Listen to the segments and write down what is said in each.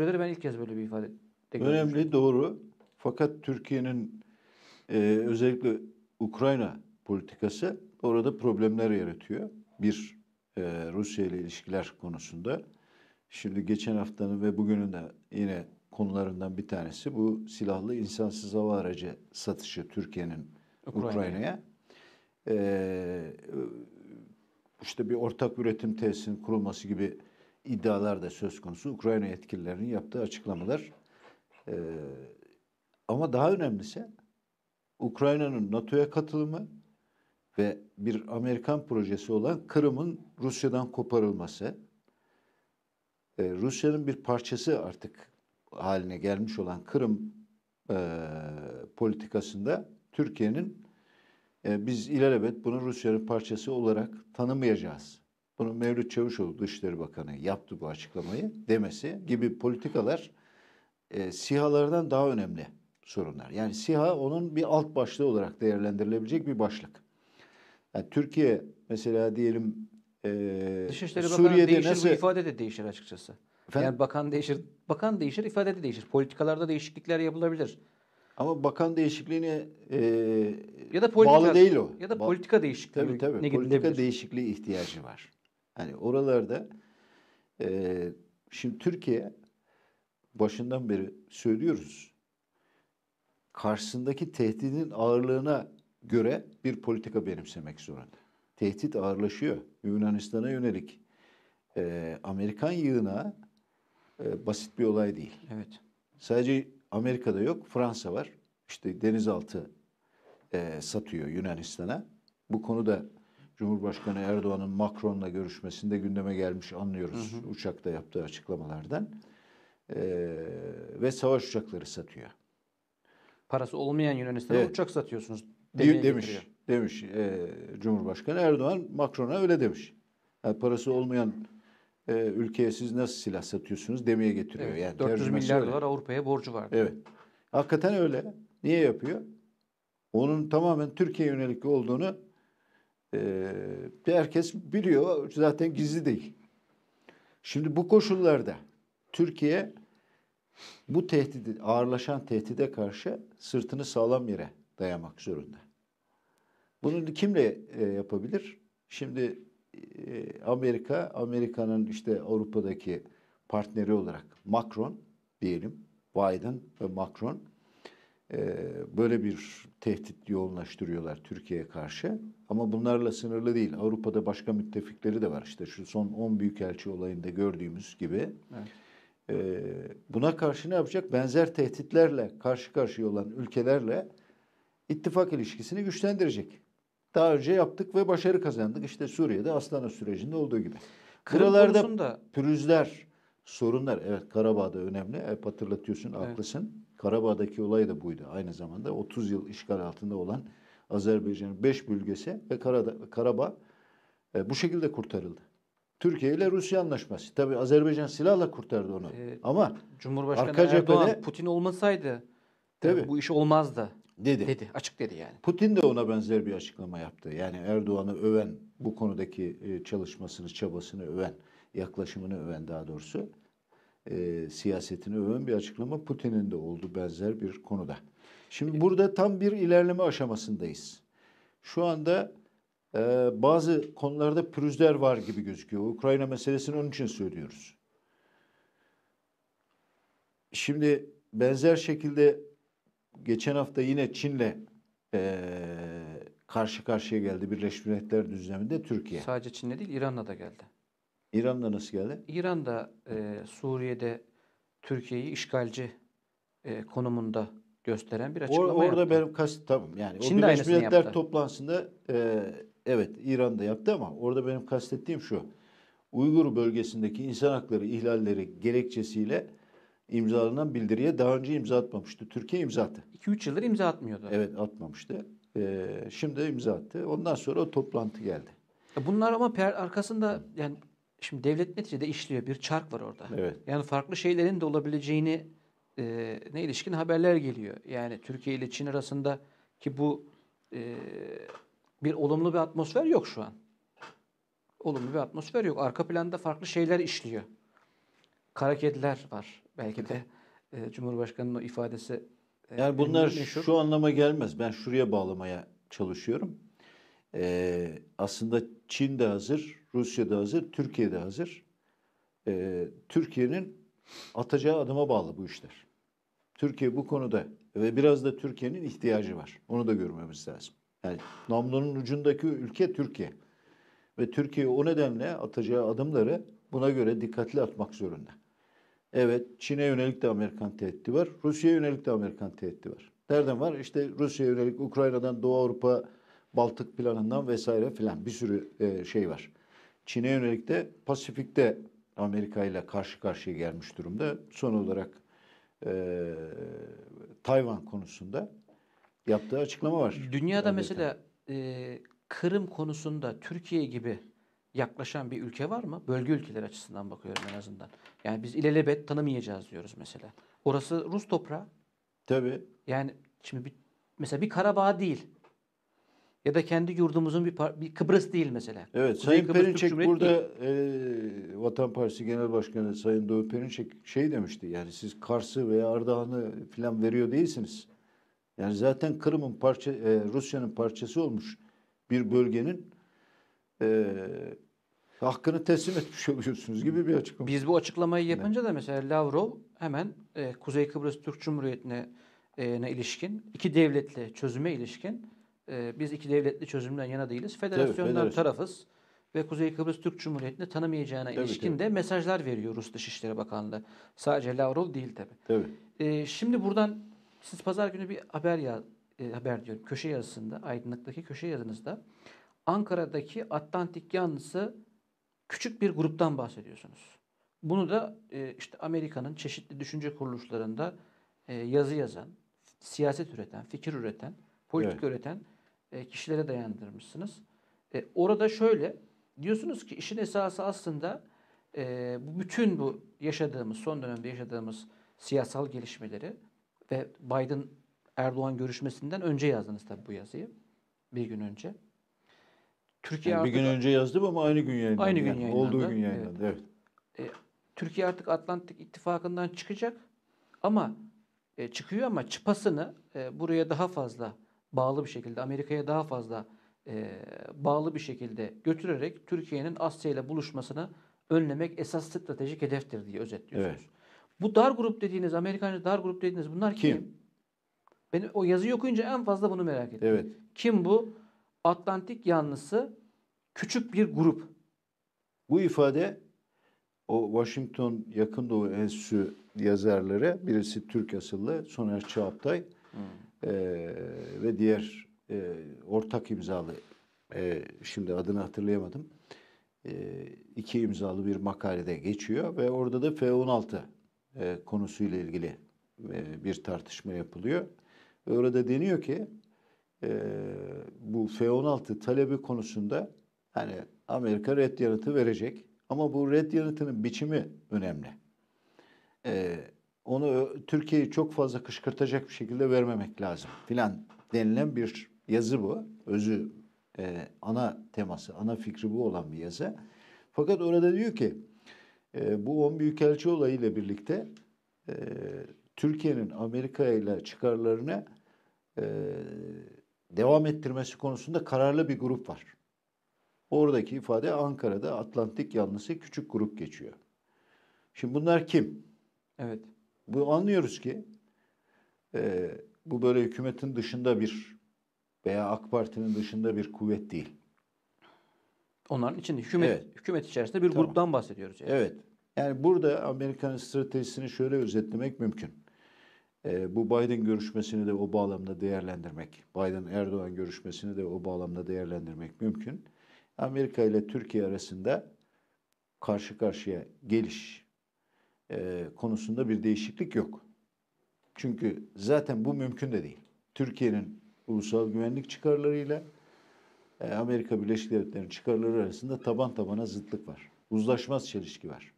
süredir ben ilk kez böyle bir ifade de Önemli, doğru. Fakat Türkiye'nin e, özellikle Ukrayna politikası orada problemler yaratıyor. Bir, e, Rusya ile ilişkiler konusunda. Şimdi geçen haftanın ve bugünün de yine konularından bir tanesi bu silahlı insansız hava aracı satışı Türkiye'nin Ukrayna'ya. Ukrayna'ya. Ee, işte bir ortak üretim tesisinin kurulması gibi iddialar da söz konusu. Ukrayna yetkililerinin yaptığı açıklamalar. Ee, ama daha önemlisi Ukrayna'nın NATO'ya katılımı ve bir Amerikan projesi olan Kırım'ın Rusya'dan koparılması. Ee, Rusya'nın bir parçası artık haline gelmiş olan Kırım e, politikasında Türkiye'nin e, biz ilelebet bunu Rusya'nın parçası olarak tanımayacağız. Bunu Mevlüt Çavuşoğlu Dışişleri Bakanı yaptı bu açıklamayı demesi gibi politikalar e, SİHA'lardan daha önemli sorunlar. Yani SİHA onun bir alt başlığı olarak değerlendirilebilecek bir başlık. Yani Türkiye mesela diyelim e, Dışişleri Bakanı Suriye'de değişir, nasıl ifade de değişir açıkçası. Efendim? Yani bakan değişir, bakan değişir, ifade de değişir. Politikalarda değişiklikler yapılabilir. ama bakan değişikliğine e, Ya da politika, bağlı değil o. Ya da Ba- politika değişikliği Tabii tabii. Politika değişikliği ihtiyacı var. Hani oralarda e, şimdi Türkiye başından beri söylüyoruz. Karşısındaki tehdidin ağırlığına göre bir politika benimsemek zorunda. Tehdit ağırlaşıyor. Yunanistan'a yönelik e, Amerikan yığına e, basit bir olay değil. Evet. Sadece Amerika'da yok, Fransa var. İşte denizaltı e, satıyor Yunanistan'a. Bu konuda Cumhurbaşkanı Erdoğan'ın Macron'la görüşmesinde gündeme gelmiş anlıyoruz uçakta yaptığı açıklamalardan. E, ve savaş uçakları satıyor. Parası olmayan Yunanistan'a Evet. uçak satıyorsunuz. Demeye demiş, getiriyor. demiş e, Cumhurbaşkanı Erdoğan Macron'a öyle demiş. Yani parası olmayan e, ülkeye siz nasıl silah satıyorsunuz demeye getiriyor. Evet, Yani 400 tercümesi milyar öyle. dolar Avrupa'ya borcu var. Evet. Hakikaten öyle. Niye yapıyor? Onun tamamen Türkiye yönelik olduğunu e, herkes biliyor. Zaten gizli değil. Şimdi bu koşullarda Türkiye bu tehdidi, ağırlaşan tehdide karşı sırtını sağlam yere dayamak zorunda. Bunu kimle e, yapabilir? Şimdi e, Amerika, Amerika'nın işte Avrupa'daki partneri olarak Macron diyelim, Biden ve Macron böyle bir tehdit yoğunlaştırıyorlar Türkiye'ye karşı. Ama bunlarla sınırlı değil. Avrupa'da başka müttefikleri de var. İşte şu son 10 büyükelçi olayında gördüğümüz gibi. Evet. E, buna karşı ne yapacak? Benzer tehditlerle karşı karşıya olan ülkelerle ittifak ilişkisini güçlendirecek. Daha önce yaptık ve başarı kazandık. İşte Suriye'de Aslan'a sürecinde olduğu gibi. Konusunda pürüzler, sorunlar. Evet Karabağ'da önemli. Hep hatırlatıyorsun, Evet. Karabağ'daki olay da buydu. Aynı zamanda 30 yıl işgal altında olan Azerbaycan'ın 5 bölgesi ve Karada- Karabağ e, bu şekilde kurtarıldı. Türkiye ile Rusya anlaşması. Tabii Azerbaycan silahla kurtardı onu. Ee, Ama Cumhurbaşkanı Arka Erdoğan cephede- Putin olmasaydı Tabii. e, bu iş olmazdı dedi. dedi. Açık dedi yani. Putin de ona benzer bir açıklama yaptı. Yani Erdoğan'ı öven, bu konudaki e, çalışmasını, çabasını öven, yaklaşımını öven daha doğrusu, e, siyasetini öven bir açıklama Putin'in de oldu benzer bir konuda. Şimdi burada tam bir ilerleme aşamasındayız. Şu anda e, bazı konularda pürüzler var gibi gözüküyor. Ukrayna meselesini onun için söylüyoruz. Şimdi benzer şekilde geçen hafta yine Çin'le e, karşı karşıya geldi Birleşmiş Milletler düzleminde Türkiye. Sadece Çin'le değil İran'la da geldi. İran'da nasıl geldi? İran da e, Suriye'de Türkiye'yi işgalci e, konumunda gösteren bir Or- açıklama orada yaptı. benim kast tamam yani Çin o Birleşmiş Milletler yaptı. toplantısında e, evet İran'da yaptı ama orada benim kastettiğim şu. Uygur bölgesindeki insan hakları ihlalleri gerekçesiyle imzalanan bildiriye daha önce imza atmamıştı. Türkiye imza attı. 2-3 yıldır imza atmıyordu. Evet atmamıştı. E, şimdi imza attı. Ondan sonra o toplantı geldi. Bunlar ama per arkasında yani şimdi devlet neticede işliyor. Bir çark var orada. Evet. Yani farklı şeylerin de olabileceğini e, ne ilişkin haberler geliyor. Yani Türkiye ile Çin arasında ki bu e, bir olumlu bir atmosfer yok şu an. Olumlu bir atmosfer yok. Arka planda farklı şeyler işliyor. kara kediler var. Belki de e, Cumhurbaşkanı'nın o ifadesi e, Yani bunlar meşhur. şu anlama gelmez. Ben şuraya bağlamaya çalışıyorum. Ee, aslında Çin de hazır, Rusya da hazır, Türkiye de hazır. Ee, Türkiye'nin atacağı adıma bağlı bu işler. Türkiye bu konuda ve biraz da Türkiye'nin ihtiyacı var. Onu da görmemiz lazım. Yani namlunun ucundaki ülke Türkiye. Ve Türkiye o nedenle atacağı adımları buna göre dikkatli atmak zorunda. Evet, Çin'e yönelik de Amerikan tehdidi var. Rusya'ya yönelik de Amerikan tehdidi var. Nereden var? İşte Rusya'ya yönelik Ukrayna'dan Doğu Avrupa Baltık planından vesaire filan bir sürü e, şey var. Çin'e yönelik de Pasifik'te Amerika ile karşı karşıya gelmiş durumda. Son olarak e, Tayvan konusunda yaptığı açıklama var. Dünyada Elbette. mesela e, Kırım konusunda Türkiye gibi yaklaşan bir ülke var mı? Bölge ülkeleri açısından bakıyorum en azından. Yani biz ilelebet tanımayacağız diyoruz mesela. Orası Rus toprağı. Tabii. Yani şimdi bir, mesela bir Karabağ değil. Ya da kendi yurdumuzun bir, bir Kıbrıs değil mesela. Evet, Kuzey Sayın Kıbrıs Türk Perinçek Cumhuriyeti burada değil. e, Vatan Partisi Genel Başkanı Sayın Doğu Perinçek şey demişti. Yani siz Kars'ı veya Ardahan'ı filan veriyor değilsiniz. Yani zaten Kırım'ın parça e, Rusya'nın parçası olmuş bir bölgenin e, hakkını teslim etmiş oluyorsunuz gibi bir açıklama. Biz bu açıklamayı yapınca da mesela Lavrov hemen e, Kuzey Kıbrıs Türk Cumhuriyeti'ne e, ilişkin iki devletli çözüme ilişkin e, biz iki devletli çözümden yana değiliz. Federasyondan federasyon. tarafız ve Kuzey Kıbrıs Türk Cumhuriyeti'ni tanımayacağına Tabii, ilişkin tabii. de mesajlar veriyor Rus Dışişleri Bakanlığı. Sadece Lavrov değil tabii. Tabii. E, şimdi buradan siz pazar günü bir haber ya e, haber diyorum köşe yazısında Aydınlık'taki köşe yazınızda Ankara'daki Atlantik yanlısı küçük bir gruptan bahsediyorsunuz. Bunu da e, işte Amerika'nın çeşitli düşünce kuruluşlarında e, yazı yazan, siyaset üreten, fikir üreten, politik Evet. üreten e, kişilere dayandırmışsınız. E, orada şöyle diyorsunuz ki işin esası aslında e, bu bütün bu yaşadığımız son dönemde yaşadığımız siyasal gelişmeleri ve Biden Erdoğan görüşmesinden önce yazdınız tabii bu yazıyı. Bir gün önce. Türkiye Yani bir gün önce yazdım ama aynı gün yayınlandı. Aynı gün yani. yayınlandı, Olduğu gün evet. yayınlandı. Evet. E, Türkiye artık Atlantik İttifakı'ndan çıkacak ama e, çıkıyor ama çıpasını e, buraya daha fazla bağlı bir şekilde Amerika'ya daha fazla e, bağlı bir şekilde götürerek Türkiye'nin Asya ile buluşmasını önlemek esas stratejik hedeftir diye özetliyorsunuz. Evet. Bu dar grup dediğiniz, Amerikancı dar grup dediğiniz bunlar kim? Kim? Ben o yazıyı okuyunca en fazla bunu merak ettim. Evet. Kim bu? Atlantik yanlısı küçük bir grup. Bu ifade o Washington Yakın Doğu Enstitüsü yazarları birisi Türk asıllı Soner Çağaptay eee, ve diğer eee, ortak imzalı eee, şimdi adını hatırlayamadım eee, iki imzalı bir makalede geçiyor ve orada da F-16 eee, konusuyla ilgili eee, bir tartışma yapılıyor. Ve orada deniyor ki eee, bu F-16 talebi konusunda hani Amerika red yanıtı verecek ama bu red yanıtının biçimi önemli. Eee, onu ö- Türkiye'yi çok fazla kışkırtacak bir şekilde vermemek lazım filan denilen bir yazı bu. Özü eee, ana teması, ana fikri bu olan bir yazı. Fakat orada diyor ki eee, bu 10 büyükelçi olayıyla birlikte eee, Türkiye'nin Amerika ile çıkarlarını eee, devam ettirmesi konusunda kararlı bir grup var. Oradaki ifade Ankara'da Atlantik yanlısı küçük grup geçiyor. Şimdi bunlar kim? Evet. Bu anlıyoruz ki e, bu böyle hükümetin dışında bir veya AK Parti'nin dışında bir kuvvet değil. Onların içinde hükümet Evet. hükümet içerisinde bir Tamam. gruptan bahsediyoruz yani. Evet. Yani burada Amerika'nın stratejisini şöyle özetlemek mümkün. E, bu Biden görüşmesini de o bağlamda değerlendirmek, Biden-Erdoğan görüşmesini de o bağlamda değerlendirmek mümkün. Amerika ile Türkiye arasında karşı karşıya geliş e, konusunda bir değişiklik yok. Çünkü zaten bu mümkün de değil. Türkiye'nin ulusal güvenlik çıkarlarıyla e, Amerika Birleşik Devletleri'nin çıkarları arasında taban tabana zıtlık var. Uzlaşmaz çelişki var.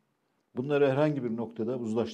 Bunları herhangi bir noktada uzlaş